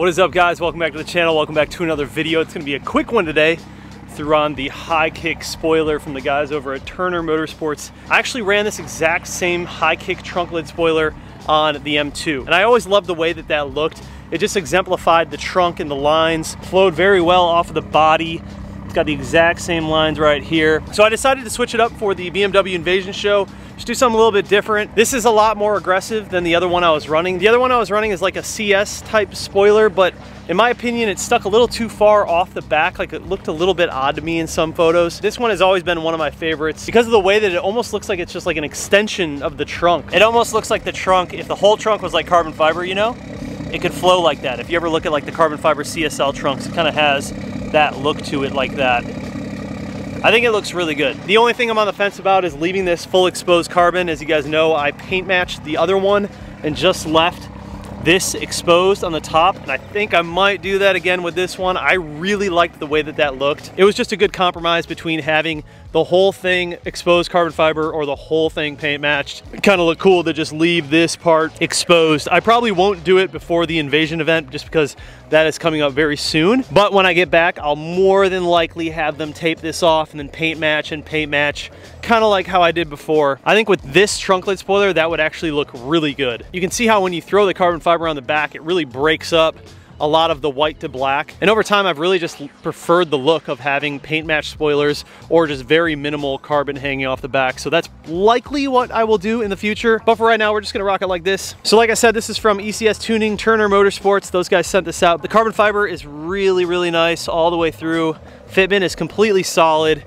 What is up guys? Welcome back to the channel. Welcome back to another video. It's gonna be a quick one today. Threw on the high kick spoiler from the guys over at Turner Motorsports. I actually ran this exact same high kick trunk lid spoiler on the M2. And I always loved the way that that looked. It just exemplified the trunk and the lines, flowed very well off of the body. It's got the exact same lines right here. So I decided to switch it up for the BMW Invasion show just do something a little bit different. This is a lot more aggressive than the other one I was running. The other one I was running is like a CS type spoiler, but in my opinion, it stuck a little too far off the back. Like it looked a little bit odd to me in some photos. This one has always been one of my favorites because of the way that it almost looks like it's just like an extension of the trunk. It almost looks like the trunk, if the whole trunk was like carbon fiber, you know, it could flow like that. If you ever look at like the carbon fiber CSL trunks, it kind of has that look to it like that. I think it looks really good. The only thing I'm on the fence about is leaving this full exposed carbon. As you guys know, I paint matched the other one and just left this exposed on the top and I think I might do that again with this one. I really liked the way that that looked. It was just a good compromise between having the whole thing exposed carbon fiber or the whole thing paint matched. Kind of look cool to just leave this part exposed. I probably won't do it before the invasion event just because that is coming up very soon. But when I get back, I'll more than likely have them tape this off and then paint match and paint match, kind of like how I did before. I think with this trunk lid spoiler, that would actually look really good. You can see how when you throw the carbon fiber on the back, it really breaks up a lot of the white to black. And over time, I've really just preferred the look of having paint match spoilers or just very minimal carbon hanging off the back. So that's likely what I will do in the future. But for right now, we're just gonna rock it like this. So like I said, this is from ECS Tuning, Turner Motorsports. Those guys sent this out. The carbon fiber is really, really nice all the way through. Fitment is completely solid.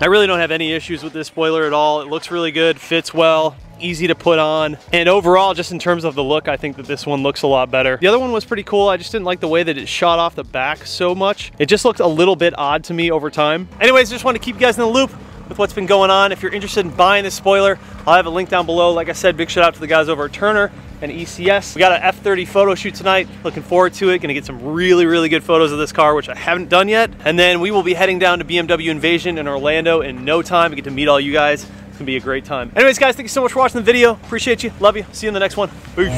I really don't have any issues with this spoiler at all. It looks really good, fits well easy to put on. And overall, just in terms of the look, I think that this one looks a lot better. The other one was pretty cool. I just didn't like the way that it shot off the back so much. It just looked a little bit odd to me over time. Anyways, just want to keep you guys in the loop with what's been going on. If you're interested in buying this spoiler, I'll have a link down below. Like I said, big shout out to the guys over at Turner and ECS. We got an F30 photo shoot tonight. Looking forward to it. Gonna get some really, really good photos of this car, which I haven't done yet. And then we will be heading down to BMW Invasion in Orlando in no time. We get to meet all you guys it's gonna be a great time. Anyways, guys, thank you so much for watching the video. Appreciate you. Love you. See you in the next one. Peace.